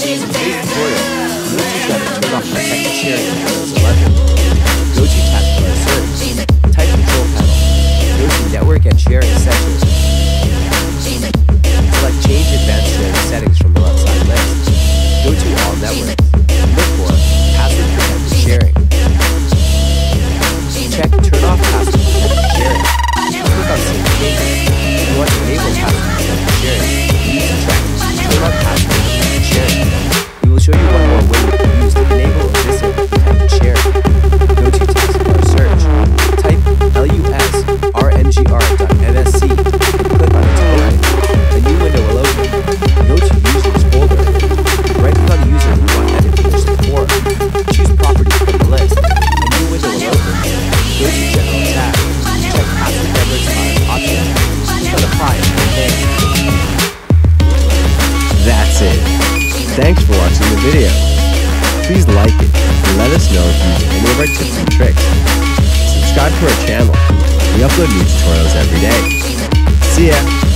Go to network and sharing. Select change advanced sharing settings from the left side list. Go to all network. Thanks for watching the video. Please like it. And let us know if you use any of our tips and tricks. Subscribe to our channel. We upload new tutorials every day. See ya!